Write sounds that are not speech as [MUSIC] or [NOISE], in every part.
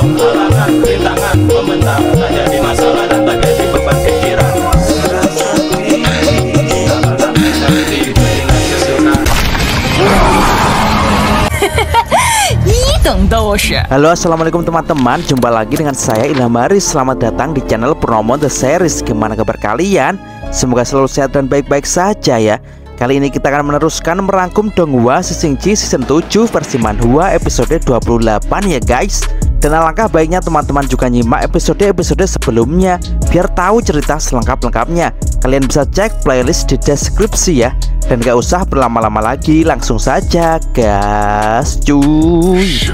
Alangan, rintangan tak jadi masalah dan tak jadi beban pikiran. Halo assalamualaikum teman-teman. Jumpa lagi dengan saya Ilham Haris. Selamat datang di channel Purnomo The Series. Gimana kabar kalian? Semoga selalu sehat dan baik-baik saja ya. Kali ini kita akan meneruskan merangkum Donghua Sisingji Season 7 versi Manhua episode 28 ya guys. Dan alangkah baiknya teman-teman juga nyimak episode-episode sebelumnya biar tahu cerita selengkap-lengkapnya. Kalian bisa cek playlist di deskripsi ya. Dan gak usah berlama-lama lagi, langsung saja gas cuy.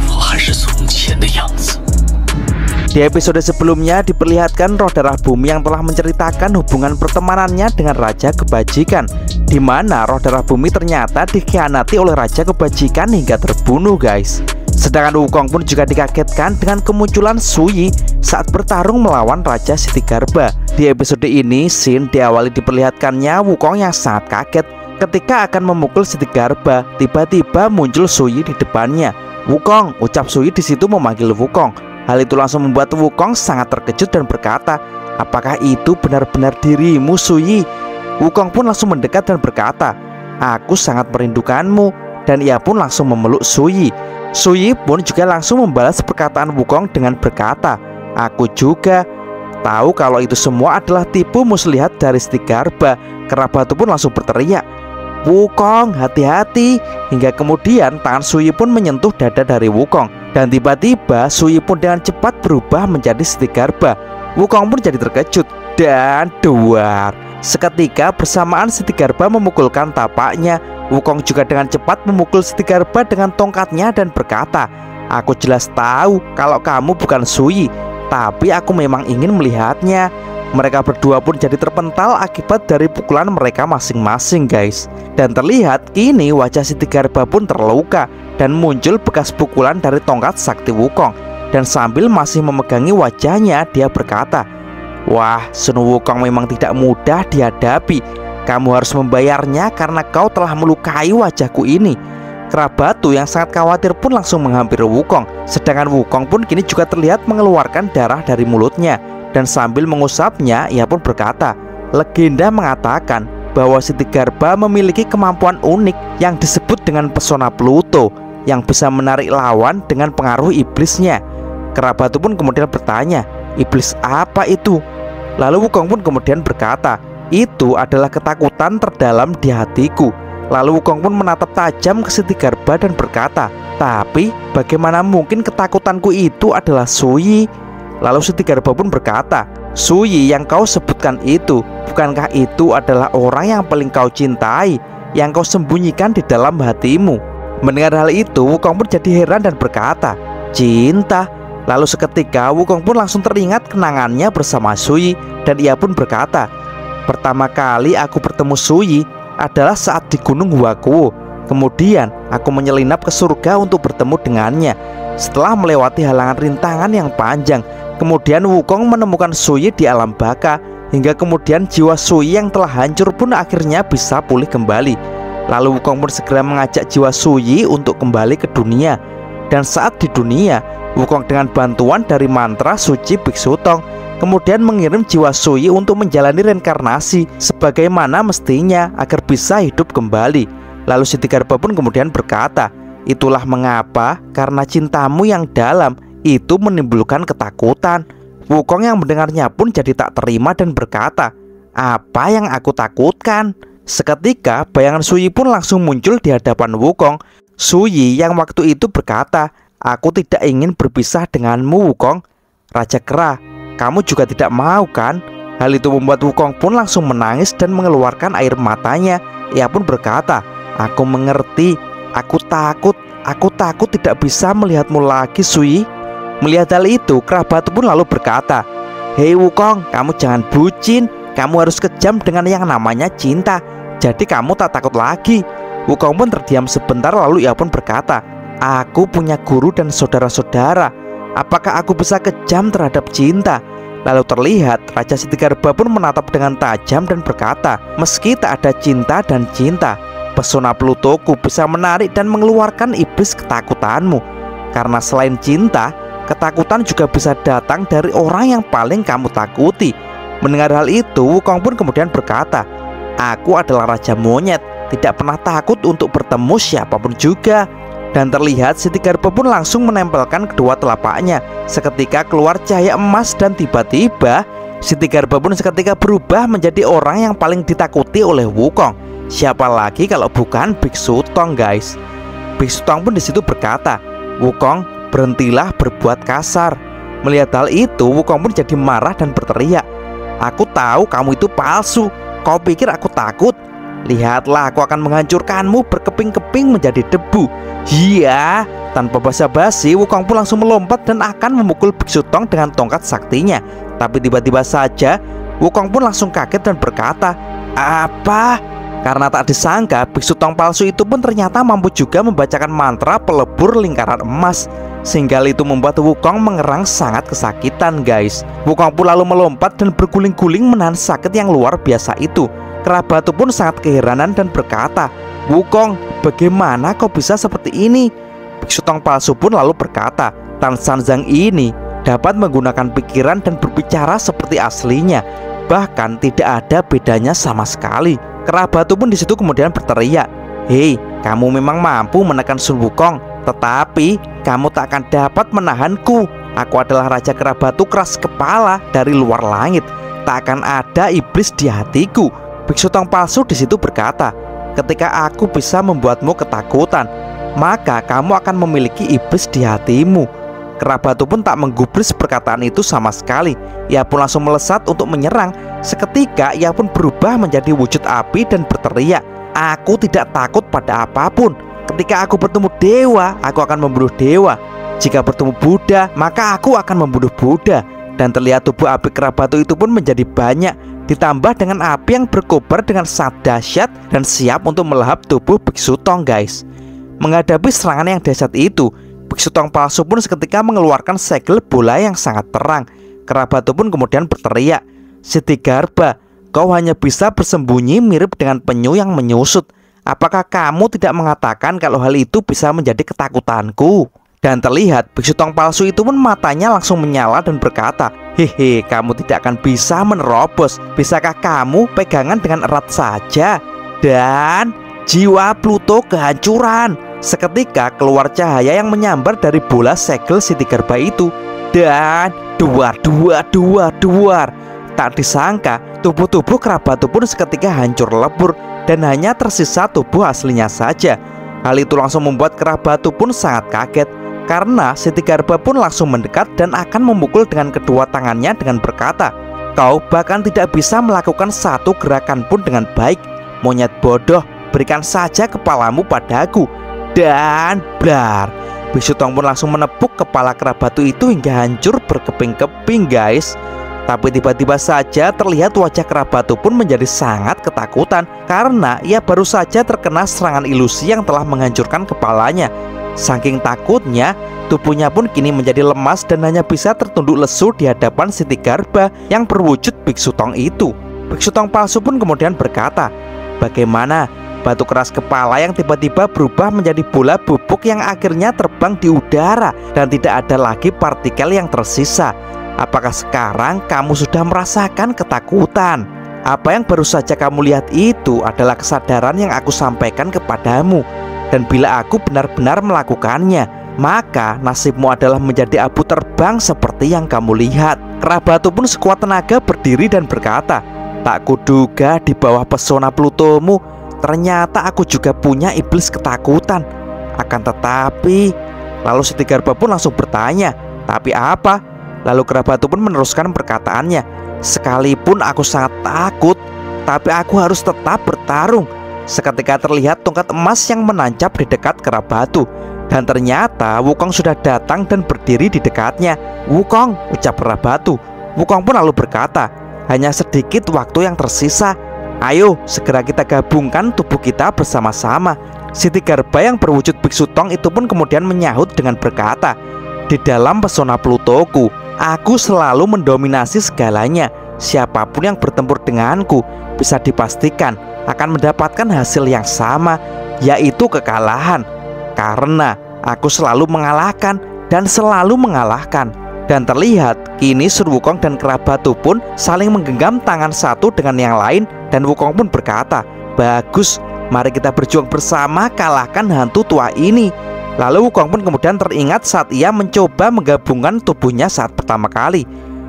Di episode sebelumnya diperlihatkan roh darah bumi yang telah menceritakan hubungan pertemanannya dengan Raja Kebajikan di mana roh darah bumi ternyata dikhianati oleh Raja Kebajikan hingga terbunuh guys Sedangkan Wukong pun juga dikagetkan dengan kemunculan Suyi saat bertarung melawan Raja Siti Garba. Di episode ini, scene diawali diperlihatkannya Wukong yang sangat kaget ketika akan memukul Siti Garba. Tiba-tiba muncul Suyi di depannya. Wukong, ucap Suyi di situ memanggil Wukong Hal itu langsung membuat Wukong sangat terkejut dan berkata, Apakah itu benar-benar dirimu Suyi? Wukong pun langsung mendekat dan berkata, Aku sangat merindukanmu. Dan ia pun langsung memeluk Suyi Suyi pun juga langsung membalas perkataan Wukong dengan berkata, Aku juga tahu kalau itu semua adalah tipu muslihat dari Stigarba Kerabat pun langsung berteriak, Wukong, hati-hati. Hingga kemudian tangan Suyi pun menyentuh dada dari Wukong dan tiba-tiba Suyi pun dengan cepat berubah menjadi Stigarba. Wukong pun jadi terkejut dan duar. Seketika bersamaan Stigarba memukulkan tapaknya. Wukong juga dengan cepat memukul Stigarba dengan tongkatnya dan berkata, Aku jelas tahu kalau kamu bukan Suyi, tapi aku memang ingin melihatnya. Mereka berdua pun jadi terpental akibat dari pukulan mereka masing-masing guys Dan terlihat kini wajah Siti Garba pun terluka Dan muncul bekas pukulan dari tongkat sakti Wukong Dan sambil masih memegangi wajahnya dia berkata Wah Sun Wukong memang tidak mudah dihadapi Kamu harus membayarnya karena kau telah melukai wajahku ini Kerabatu yang sangat khawatir pun langsung menghampiri Wukong Sedangkan Wukong pun kini juga terlihat mengeluarkan darah dari mulutnya dan sambil mengusapnya ia pun berkata Legenda mengatakan bahwa Siti Garba memiliki kemampuan unik yang disebut dengan pesona Pluto yang bisa menarik lawan dengan pengaruh iblisnya. Kerabat pun kemudian bertanya, iblis apa itu? Lalu Wukong pun kemudian berkata, itu adalah ketakutan terdalam di hatiku. Lalu Wukong pun menatap tajam ke Siti Garba dan berkata, tapi bagaimana mungkin ketakutanku itu adalah Suyi? Lalu Siti Garba pun berkata, Suyi yang kau sebutkan itu, bukankah itu adalah orang yang paling kau cintai, yang kau sembunyikan di dalam hatimu? Mendengar hal itu, Wukong pun jadi heran dan berkata, Cinta. Lalu seketika Wukong pun langsung teringat kenangannya bersama Suyi dan ia pun berkata, Pertama kali aku bertemu Suyi adalah saat di Gunung Huakuo. Kemudian aku menyelinap ke surga untuk bertemu dengannya. Setelah melewati halangan rintangan yang panjang, Kemudian Wukong menemukan Suyi di alam baka Hingga kemudian jiwa Suyi yang telah hancur pun akhirnya bisa pulih kembali Lalu Wukong pun segera mengajak jiwa Suyi untuk kembali ke dunia Dan saat di dunia Wukong dengan bantuan dari mantra suci Biksu Tong Kemudian mengirim jiwa Suyi untuk menjalani reinkarnasi Sebagaimana mestinya agar bisa hidup kembali Lalu Siti Garba pun kemudian berkata Itulah mengapa karena cintamu yang dalam itu menimbulkan ketakutan. Wukong yang mendengarnya pun jadi tak terima dan berkata, "Apa yang aku takutkan?" Seketika bayangan Suyi pun langsung muncul di hadapan Wukong. Suyi yang waktu itu berkata, "Aku tidak ingin berpisah denganmu, Wukong." Raja Kera, kamu juga tidak mau kan? Hal itu membuat Wukong pun langsung menangis dan mengeluarkan air matanya. Ia pun berkata, "Aku mengerti. Aku takut. Aku takut tidak bisa melihatmu lagi, Suyi." Melihat hal itu, kerabat pun lalu berkata, Hei Wukong, kamu jangan bucin Kamu harus kejam dengan yang namanya cinta Jadi kamu tak takut lagi Wukong pun terdiam sebentar lalu ia pun berkata Aku punya guru dan saudara-saudara Apakah aku bisa kejam terhadap cinta? Lalu terlihat Raja Siti Garba pun menatap dengan tajam dan berkata Meski tak ada cinta dan cinta Pesona Plutoku bisa menarik dan mengeluarkan iblis ketakutanmu Karena selain cinta Ketakutan juga bisa datang dari orang yang paling kamu takuti. Mendengar hal itu, Wukong pun kemudian berkata, Aku adalah Raja Monyet, tidak pernah takut untuk bertemu siapa pun juga. Dan terlihat Siti Garba pun langsung menempelkan kedua telapaknya. Seketika keluar cahaya emas dan tiba-tiba Siti Garba pun seketika berubah menjadi orang yang paling ditakuti oleh Wukong. Siapa lagi kalau bukan Biksu Tong guys? Biksu Tong pun di situ berkata Wukong berhentilah berbuat kasar. Melihat hal itu Wukong pun jadi marah dan berteriak Aku tahu kamu itu palsu. Kau pikir aku takut Lihatlah aku akan menghancurkanmu berkeping-keping menjadi debu. Iya Tanpa basa-basi Wukong pun langsung melompat dan akan memukul Biksu Tong dengan tongkat saktinya. Tapi tiba-tiba saja Wukong pun langsung kaget dan berkata Apa? Karena tak disangka Biksu Tong palsu itu pun ternyata mampu juga membacakan mantra pelebur lingkaran emas. Sehingga itu membuat Wukong mengerang sangat kesakitan guys. Wukong pun lalu melompat dan berguling-guling menahan sakit yang luar biasa itu Kerabat pun sangat keheranan dan berkata, Wukong, bagaimana kau bisa seperti ini? Biksu Tong palsu pun lalu berkata, Tan Sanzang ini dapat menggunakan pikiran dan berbicara seperti aslinya. Bahkan tidak ada bedanya sama sekali. Kerabat pun di situ kemudian berteriak, Hei, kamu memang mampu menekan Sun Wukong, tetapi kamu tak akan dapat menahanku. Aku adalah Raja Kerabatu keras kepala dari luar langit. Tak akan ada iblis di hatiku. Biksu Tong palsu di situ berkata, "Ketika aku bisa membuatmu ketakutan, maka kamu akan memiliki iblis di hatimu." Kerabatu pun tak menggubris perkataan itu sama sekali. Ia pun langsung melesat untuk menyerang. Seketika ia pun berubah menjadi wujud api dan berteriak, "Aku tidak takut pada apa pun. Ketika aku bertemu dewa, aku akan membunuh dewa. Jika bertemu Buddha, maka aku akan membunuh Buddha." Dan terlihat tubuh api kerabatu itu pun menjadi banyak ditambah dengan api yang berkobar dengan sangat dahsyat dan siap untuk melahap tubuh Biksu Tong guys. Menghadapi serangan yang dahsyat itu, Biksu Tong palsu pun seketika mengeluarkan segel bola yang sangat terang. Kerabat pun kemudian berteriak, Siti Garba, kau hanya bisa bersembunyi mirip dengan penyu yang menyusut. Apakah kamu tidak mengatakan kalau hal itu bisa menjadi ketakutanku? Dan terlihat biksu tong palsu itu pun matanya langsung menyala dan berkata Hehe, kamu tidak akan bisa menerobos. Bisakah kamu pegangan dengan erat saja? Dan jiwa Pluto kehancuran. Seketika keluar cahaya yang menyambar dari bola segel Siti Garba itu. Dan duar, duar, duar, duar. Tak disangka tubuh-tubuh kerabat pun seketika hancur lebur Dan hanya tersisa tubuh aslinya saja. Hal itu langsung membuat kerabat pun sangat kaget karena Siti Garba pun langsung mendekat dan akan memukul dengan kedua tangannya dengan berkata, Kau bahkan tidak bisa melakukan satu gerakan pun dengan baik. Monyet bodoh, berikan saja kepalamu padaku. Dan blar, Bisutong pun langsung menepuk kepala kerabatu itu hingga hancur berkeping-keping guys. Tapi tiba-tiba saja terlihat wajah kerabatu pun menjadi sangat ketakutan karena ia baru saja terkena serangan ilusi yang telah menghancurkan kepalanya. Saking takutnya, tubuhnya pun kini menjadi lemas dan hanya bisa tertunduk lesu di hadapan Siti Garba yang berwujud Biksu Tong itu. Biksu Tong palsu pun kemudian berkata, Bagaimana batu keras kepala yang tiba-tiba berubah menjadi bola bubuk yang akhirnya terbang di udara dan tidak ada lagi partikel yang tersisa. Apakah sekarang kamu sudah merasakan ketakutan? Apa yang baru saja kamu lihat itu adalah kesadaran yang aku sampaikan kepadamu. Dan bila aku benar-benar melakukannya, maka nasibmu adalah menjadi abu terbang seperti yang kamu lihat. Kerabatu pun sekuat tenaga berdiri dan berkata, Tak kuduga di bawah pesona Plutomu, ternyata aku juga punya iblis ketakutan. Akan tetapi, lalu Setigarba pun langsung bertanya, Tapi apa? Lalu Kerabatu pun meneruskan perkataannya, Sekalipun aku sangat takut, tapi aku harus tetap bertarung Seketika terlihat tongkat emas yang menancap di dekat kerap batu. Dan ternyata Wukong sudah datang dan berdiri di dekatnya. Wukong, ucap kerap batu. Wukong pun lalu berkata Hanya sedikit waktu yang tersisa. Ayo segera kita gabungkan tubuh kita bersama-sama. Siti Garba yang berwujud biksu tong itu pun kemudian menyahut dengan berkata Di dalam pesona Plutoku Aku selalu mendominasi segalanya. Siapa pun yang bertempur denganku bisa dipastikan akan mendapatkan hasil yang sama, yaitu kekalahan. Karena aku selalu mengalahkan dan selalu mengalahkan. Dan terlihat kini Sun Wukong dan kerabat pun saling menggenggam tangan satu dengan yang lain dan Wukong pun berkata, Bagus, mari kita berjuang bersama kalahkan hantu tua ini. Lalu Wukong pun kemudian teringat saat ia mencoba menggabungkan tubuhnya saat pertama kali.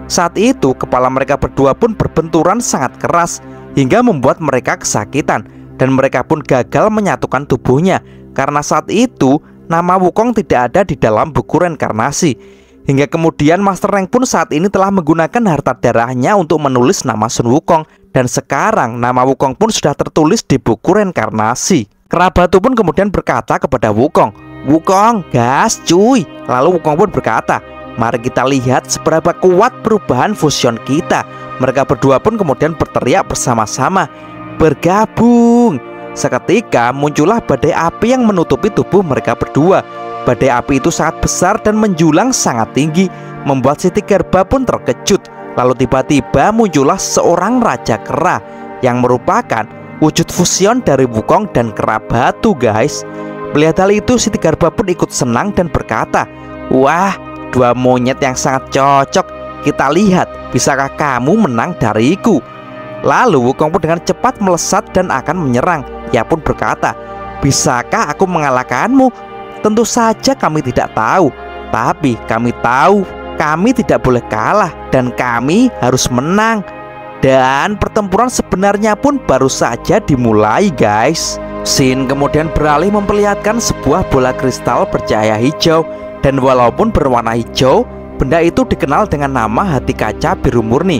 Saat itu kepala mereka berdua pun berbenturan sangat keras hingga membuat mereka kesakitan dan mereka pun gagal menyatukan tubuhnya karena saat itu nama Wukong tidak ada di dalam buku reinkarnasi. Hingga kemudian Master Rank pun saat ini telah menggunakan harta darahnya untuk menulis nama Sun Wukong dan sekarang nama Wukong pun sudah tertulis di buku reinkarnasi. Kerabat pun kemudian berkata kepada Wukong, Wukong, gas cuy. Lalu Wukong pun berkata, mari kita lihat seberapa kuat perubahan fusion kita. Mereka berdua pun kemudian berteriak bersama-sama, bergabung. Seketika muncullah badai api yang menutupi tubuh mereka berdua. Badai api itu sangat besar dan menjulang sangat tinggi Membuat Siti Gerba pun terkejut. Lalu tiba-tiba muncullah seorang Raja Kera Yang merupakan wujud fusion dari Wukong dan Kera Batu guys. Melihat hal itu Siti Gerba pun ikut senang dan berkata Wah dua monyet yang sangat cocok Kita lihat bisakah kamu menang dariku Lalu Wukong pun dengan cepat melesat dan akan menyerang Ia pun berkata Bisakah aku mengalahkanmu? Tentu saja kami tidak tahu, tapi kami tahu kami tidak boleh kalah dan kami harus menang. Dan pertempuran sebenarnya pun baru saja dimulai, guys. Sin kemudian beralih memperlihatkan sebuah bola kristal bercahaya hijau dan walaupun berwarna hijau, benda itu dikenal dengan nama hati kaca biru murni.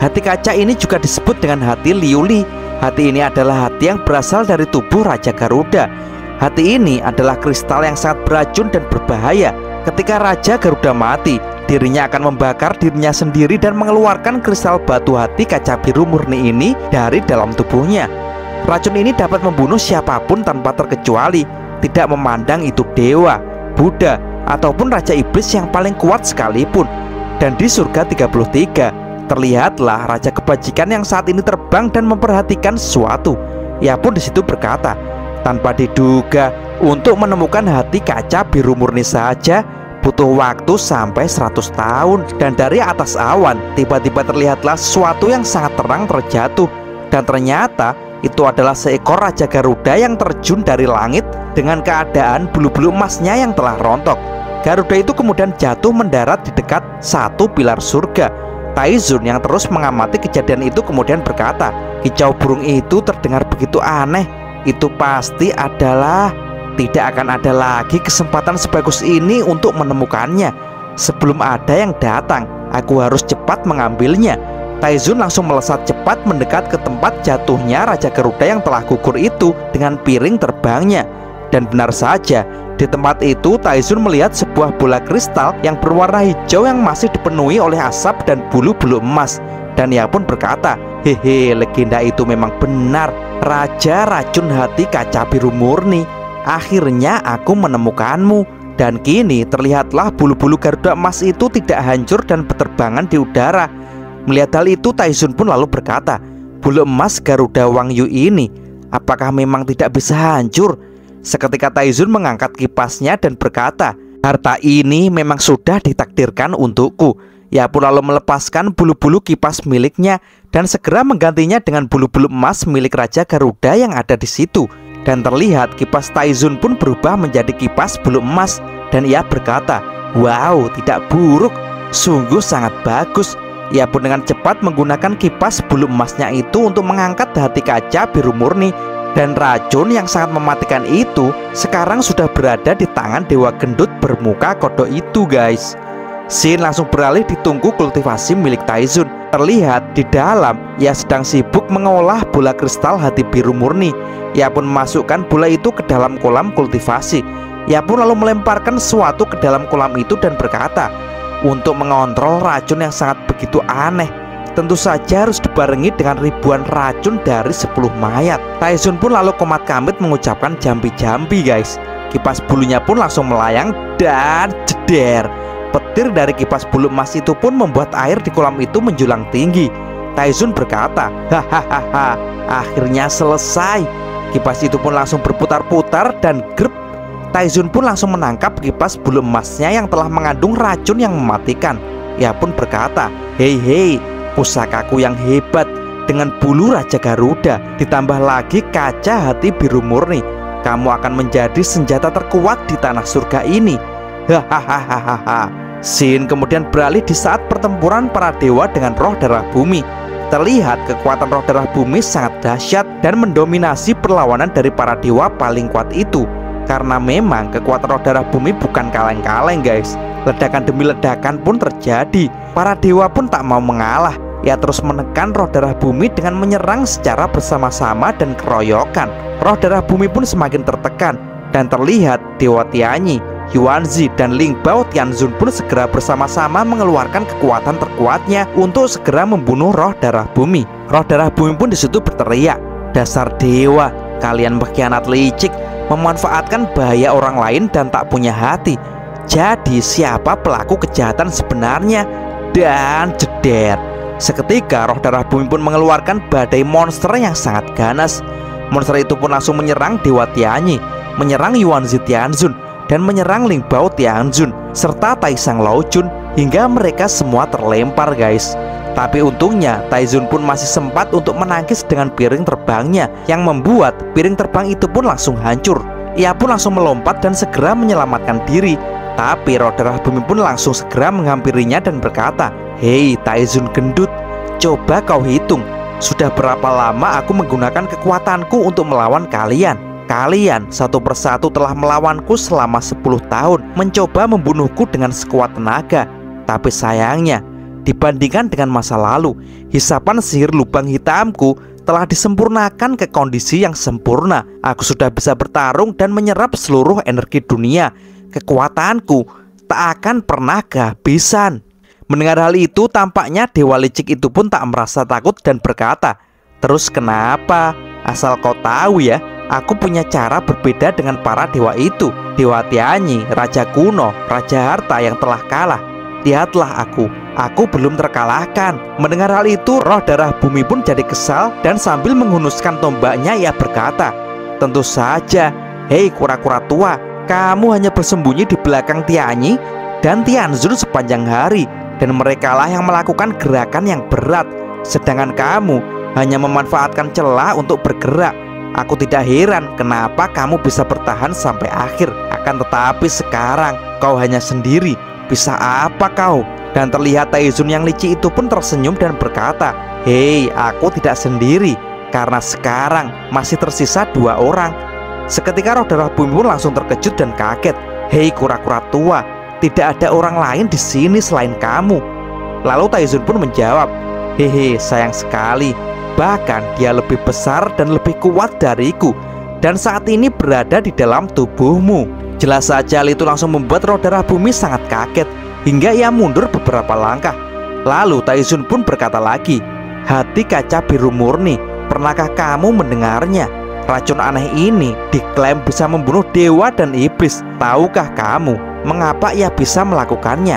Hati kaca ini juga disebut dengan hati liuli. Hati ini adalah hati yang berasal dari tubuh Raja Garuda Hati ini adalah kristal yang sangat beracun dan berbahaya. Ketika Raja Garuda mati, dirinya akan membakar dirinya sendiri dan mengeluarkan kristal batu hati kaca biru murni ini dari dalam tubuhnya. Racun ini dapat membunuh siapa pun tanpa terkecuali, tidak memandang itu dewa, Buddha, ataupun Raja Iblis yang paling kuat sekalipun. Dan di surga 33, terlihatlah Raja Kebajikan yang saat ini terbang dan memperhatikan sesuatu. Ia pun di situ berkata, tanpa diduga, untuk menemukan hati kaca biru murni saja butuh waktu sampai 100 tahun Dan dari atas awan tiba-tiba terlihatlah sesuatu yang sangat terang terjatuh Dan ternyata itu adalah seekor Raja Garuda yang terjun dari langit Dengan keadaan bulu-bulu emasnya yang telah rontok Garuda itu kemudian jatuh mendarat di dekat satu pilar surga Taizun yang terus mengamati kejadian itu kemudian berkata Kicau burung itu terdengar begitu aneh itu pasti adalah tidak akan ada lagi kesempatan sebagus ini untuk menemukannya. Sebelum ada yang datang, aku harus cepat mengambilnya. Taizun langsung melesat cepat mendekat ke tempat jatuhnya Raja Garuda yang telah gugur itu dengan piring terbangnya. Dan benar saja, di tempat itu Taizun melihat sebuah bola kristal yang berwarna hijau yang masih dipenuhi oleh asap dan bulu-bulu emas. Dan ia pun berkata, Hehe, legenda itu memang benar. Raja racun hati kaca biru murni. Akhirnya aku menemukanmu. Dan kini terlihatlah bulu-bulu Garuda emas itu tidak hancur dan berterbangan di udara. Melihat hal itu, Taizun pun lalu berkata, Bulu emas Garuda Wang Yu ini, apakah memang tidak bisa hancur? Seketika Taizun mengangkat kipasnya dan berkata, Harta ini memang sudah ditakdirkan untukku. Ia pun lalu melepaskan bulu-bulu kipas miliknya dan segera menggantinya dengan bulu-bulu emas milik Raja Garuda yang ada di situ. Dan terlihat kipas Taizun pun berubah menjadi kipas bulu emas dan ia berkata, "Wow, tidak buruk, sungguh sangat bagus." Ia pun dengan cepat menggunakan kipas bulu emasnya itu untuk mengangkat hati kaca biru murni dan racun yang sangat mematikan itu sekarang sudah berada di tangan Dewa Gendut bermuka kodok itu guys Sin langsung beralih di tungku kultivasi milik Taizun. Terlihat di dalam ia sedang sibuk mengolah bola kristal hati biru murni. Ia pun memasukkan bola itu ke dalam kolam kultivasi. Ia pun lalu melemparkan sesuatu ke dalam kolam itu dan berkata, untuk mengontrol racun yang sangat begitu aneh, tentu saja harus dibarengi dengan ribuan racun dari 10 mayat. Taizun pun lalu komat kamit mengucapkan jambi-jambi guys. Kipas bulunya pun langsung melayang dan jeder Petir dari kipas bulu emas itu pun membuat air di kolam itu menjulang tinggi. Taizun berkata, hahaha, akhirnya selesai. Kipas itu pun langsung berputar-putar dan grep. Taizun pun langsung menangkap kipas bulu emasnya yang telah mengandung racun yang mematikan. Ia pun berkata, Hei hei, pusakaku yang hebat dengan bulu Raja Garuda ditambah lagi kaca hati biru murni. Kamu akan menjadi senjata terkuat di tanah surga ini. Hahaha. Sin kemudian beralih di saat pertempuran para dewa dengan roh darah bumi. Terlihat kekuatan roh darah bumi sangat dahsyat dan mendominasi perlawanan dari para dewa paling kuat itu. Karena memang kekuatan roh darah bumi bukan kaleng-kaleng guys. Ledakan demi ledakan pun terjadi. Para dewa pun tak mau mengalah. Ia terus menekan roh darah bumi dengan menyerang secara bersama-sama dan keroyokan. Roh darah bumi pun semakin tertekan dan terlihat Dewa Tianyi, Yuanzi, dan Ling Bao Tianzun pun segera bersama-sama mengeluarkan kekuatan terkuatnya untuk segera membunuh roh darah bumi. Roh darah bumi pun di situ berteriak, dasar dewa, kalian berkhianat licik, memanfaatkan bahaya orang lain dan tak punya hati. Jadi siapa pelaku kejahatan sebenarnya? Dan jeder. Seketika roh darah bumi pun mengeluarkan badai monster yang sangat ganas. Monster itu pun langsung menyerang Dewa Tianyi, menyerang Yuan Tianzun, dan menyerang Ling Bao Tianzun, serta Taisang Laojun hingga mereka semua terlempar guys. Tapi untungnya Taizun pun masih sempat untuk menangkis dengan piring terbangnya yang membuat piring terbang itu pun langsung hancur. Ia pun langsung melompat dan segera menyelamatkan diri. Tapi roh darah bumi pun langsung segera menghampirinya dan berkata, Hei Taizun gendut, coba kau hitung sudah berapa lama aku menggunakan kekuatanku untuk melawan kalian? Kalian satu persatu telah melawanku selama 10 tahun Mencoba membunuhku dengan sekuat tenaga Tapi sayangnya Dibandingkan dengan masa lalu Hisapan sihir lubang hitamku telah disempurnakan ke kondisi yang sempurna Aku sudah bisa bertarung dan menyerap seluruh energi dunia Kekuatanku tak akan pernah kehabisan Mendengar hal itu, tampaknya Dewa Licik itu pun tak merasa takut dan berkata, "Terus kenapa? Asal kau tahu ya, aku punya cara berbeda dengan para dewa itu. Dewa Tianyi, Raja Kuno, Raja Harta yang telah kalah. Lihatlah aku, aku belum terkalahkan." Mendengar hal itu, roh darah bumi pun jadi kesal dan sambil menghunuskan tombaknya ia berkata, "Tentu saja, hei kura-kura tua, kamu hanya bersembunyi di belakang Tianyi dan Tianzun sepanjang hari dan merekalah yang melakukan gerakan yang berat. Sedangkan kamu hanya memanfaatkan celah untuk bergerak. Aku tidak heran kenapa kamu bisa bertahan sampai akhir. Akan tetapi sekarang kau hanya sendiri bisa apa kau dan terlihat Taizun yang licik itu pun tersenyum dan berkata Hei aku tidak sendiri karena sekarang masih tersisa dua orang Seketika roh darah bumi pun langsung terkejut dan kaget Hei kura-kura tua tidak ada orang lain di sini selain kamu. Lalu Taizun pun menjawab, Hehe, sayang sekali. Bahkan dia lebih besar dan lebih kuat dariku dan saat ini berada di dalam tubuhmu. Jelas saja hal itu langsung membuat roh darah bumi sangat kaget hingga ia mundur beberapa langkah. Lalu Taizun pun berkata lagi, Hati kaca biru murni, pernahkah kamu mendengarnya? Racun aneh ini diklaim bisa membunuh dewa dan iblis. Tahukah kamu? Mengapa ia bisa melakukannya?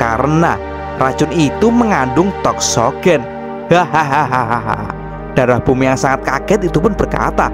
Karena racun itu mengandung toksogen. Hahaha. [LAUGHS] Darah bumi yang sangat kaget itu pun berkata,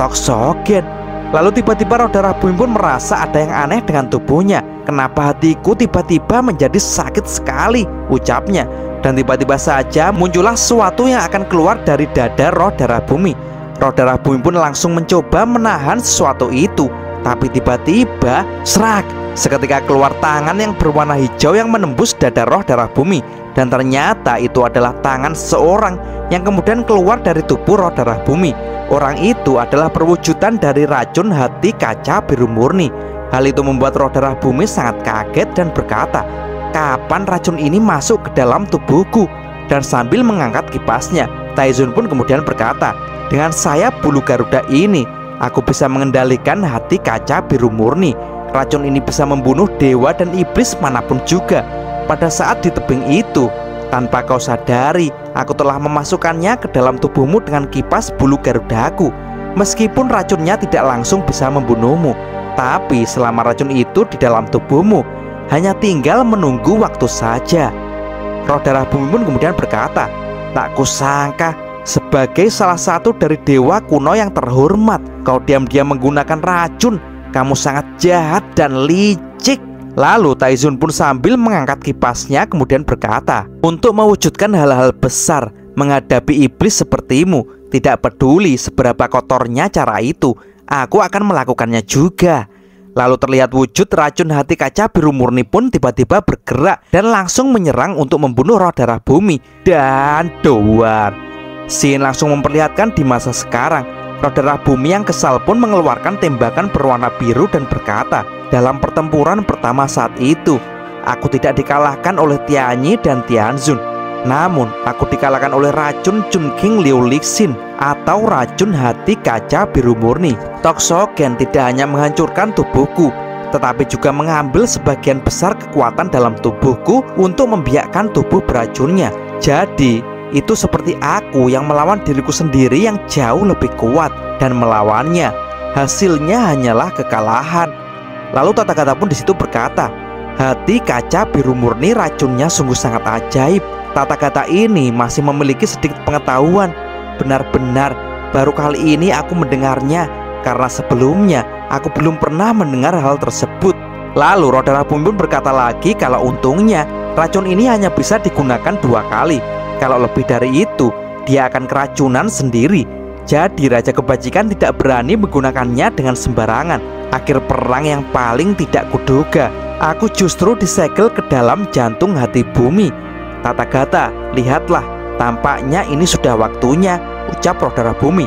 "Toksogen." Lalu tiba-tiba roh darah bumi pun merasa ada yang aneh dengan tubuhnya. Kenapa hatiku tiba-tiba menjadi sakit sekali? Ucapnya. Dan tiba-tiba saja muncullah sesuatu yang akan keluar dari dada roh darah bumi. Roh darah bumi pun langsung mencoba menahan sesuatu itu. Tapi tiba-tiba serak Seketika keluar tangan yang berwarna hijau yang menembus dada roh darah bumi. Dan ternyata itu adalah tangan seorang yang kemudian keluar dari tubuh roh darah bumi. Orang itu adalah perwujudan dari racun hati kaca biru murni. Hal itu membuat roh darah bumi sangat kaget dan berkata Kapan racun ini masuk ke dalam tubuhku? Dan sambil mengangkat kipasnya Taizun pun kemudian berkata Dengan saya bulu garuda ini Aku bisa mengendalikan hati kaca biru murni. Racun ini bisa membunuh dewa dan iblis mana pun juga. Pada saat di tebing itu Tanpa kau sadari Aku telah memasukkannya ke dalam tubuhmu dengan kipas bulu garudaku. Meskipun racunnya tidak langsung bisa membunuhmu Tapi selama racun itu di dalam tubuhmu Hanya tinggal menunggu waktu saja. Roh darah bumi pun kemudian berkata Tak kusangka sebagai salah satu dari dewa kuno yang terhormat. Kau diam-diam menggunakan racun Kamu sangat jahat dan licik. Lalu Taizun pun sambil mengangkat kipasnya kemudian berkata Untuk mewujudkan hal-hal besar menghadapi iblis sepertimu Tidak peduli seberapa kotornya cara itu Aku akan melakukannya juga. Lalu terlihat wujud racun hati kaca biru murni pun tiba-tiba bergerak Dan langsung menyerang untuk membunuh roh darah bumi Dan doar Sin langsung memperlihatkan di masa sekarang Roh darah bumi yang kesal pun mengeluarkan tembakan berwarna biru dan berkata dalam pertempuran pertama saat itu, aku tidak dikalahkan oleh Tianyi dan Tianzun. Namun, aku dikalahkan oleh racun Chun King Liu Lixin atau racun hati kaca biru murni. Toksogen tidak hanya menghancurkan tubuhku, tetapi juga mengambil sebagian besar kekuatan dalam tubuhku untuk membiakkan tubuh beracunnya. Jadi, itu seperti aku yang melawan diriku sendiri yang jauh lebih kuat dan melawannya. Hasilnya hanyalah kekalahan. Lalu tata kata pun di situ berkata, hati kaca biru murni racunnya sungguh sangat ajaib. Tata kata ini masih memiliki sedikit pengetahuan. Benar-benar baru kali ini aku mendengarnya karena sebelumnya aku belum pernah mendengar hal tersebut. Lalu Rodara Bumi pun berkata lagi kalau untungnya racun ini hanya bisa digunakan dua kali. Kalau lebih dari itu, dia akan keracunan sendiri. Jadi Raja Kebajikan tidak berani menggunakannya dengan sembarangan. Akhir perang yang paling tidak kuduga. Aku justru disegel ke dalam jantung hati bumi. Tata Gata, lihatlah Tampaknya ini sudah waktunya Ucap roh darah bumi.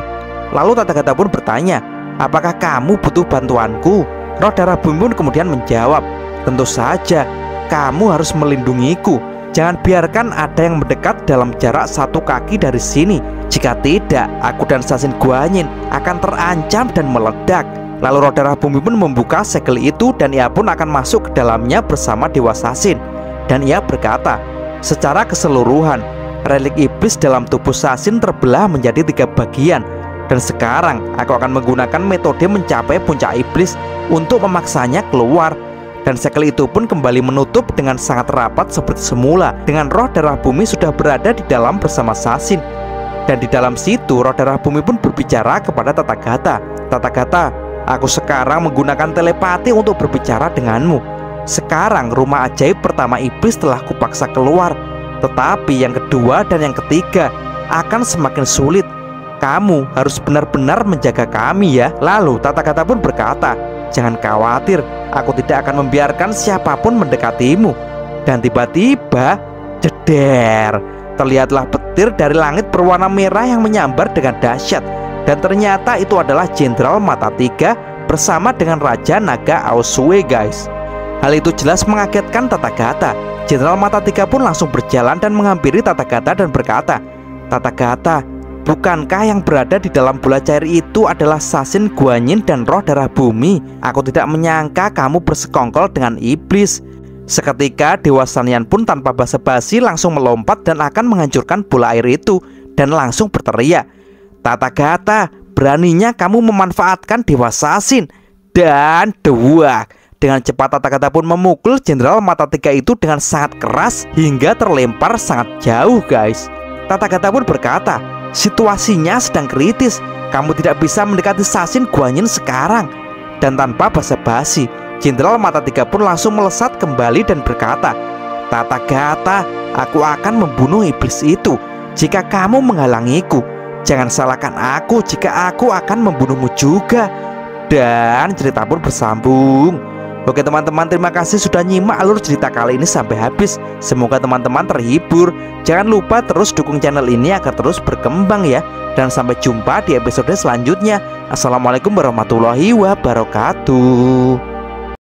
Lalu Tata Gata pun bertanya Apakah kamu butuh bantuanku? Roh darah bumi pun kemudian menjawab Tentu saja Kamu harus melindungiku Jangan biarkan ada yang mendekat dalam jarak satu kaki dari sini. Jika tidak, aku dan Sasin Guanyin akan terancam dan meledak. Lalu roh darah bumi pun membuka segel itu dan ia pun akan masuk ke dalamnya bersama Dewa Sasin. Dan ia berkata, secara keseluruhan, relik iblis dalam tubuh Sasin terbelah menjadi tiga bagian. Dan sekarang aku akan menggunakan metode mencapai puncak iblis untuk memaksanya keluar dan segel itu pun kembali menutup dengan sangat rapat seperti semula dengan roh darah bumi sudah berada di dalam bersama Sasin. Dan di dalam situ roh darah bumi pun berbicara kepada Tata Gata. Tata Gata aku sekarang menggunakan telepati untuk berbicara denganmu. Sekarang rumah ajaib pertama iblis telah kupaksa keluar. Tetapi yang kedua dan yang ketiga akan semakin sulit. Kamu harus benar-benar menjaga kami ya. Lalu Tata Gata pun berkata Jangan khawatir, aku tidak akan membiarkan siapa pun mendekatimu. Dan tiba-tiba, jeder, terlihatlah petir dari langit berwarna merah yang menyambar dengan dahsyat. Dan ternyata itu adalah Jenderal Mata Tiga bersama dengan Raja Naga Ausue guys. Hal itu jelas mengagetkan Tata Gata. Jenderal Mata Tiga pun langsung berjalan dan menghampiri Tata Gata dan berkata, Tata Gata, Bukankah yang berada di dalam bola cair itu adalah Sasin Guanyin dan roh darah bumi? Aku tidak menyangka kamu bersekongkol dengan iblis. Seketika Dewa Sanyan pun tanpa basa-basi langsung melompat dan akan menghancurkan bola air itu dan langsung berteriak. Tata Gata, beraninya kamu memanfaatkan Dewa Sasin dan dua. Dengan cepat Tata Gata pun memukul Jenderal Mata Tiga itu dengan sangat keras hingga terlempar sangat jauh guys. Tata Gata pun berkata, Situasinya sedang kritis. Kamu tidak bisa mendekati Sasin Guanyin sekarang. Dan tanpa basa-basi, Jenderal Mata Tiga pun langsung melesat kembali dan berkata, Tata Gata, aku akan membunuh iblis itu jika kamu menghalangiku. Jangan salahkan aku jika aku akan membunuhmu juga. Dan cerita pun bersambung. Oke teman-teman terima kasih sudah nyimak alur cerita kali ini sampai habis. Semoga teman-teman terhibur. Jangan lupa terus dukung channel ini agar terus berkembang ya. Dan sampai jumpa di episode selanjutnya. Assalamualaikum warahmatullahi wabarakatuh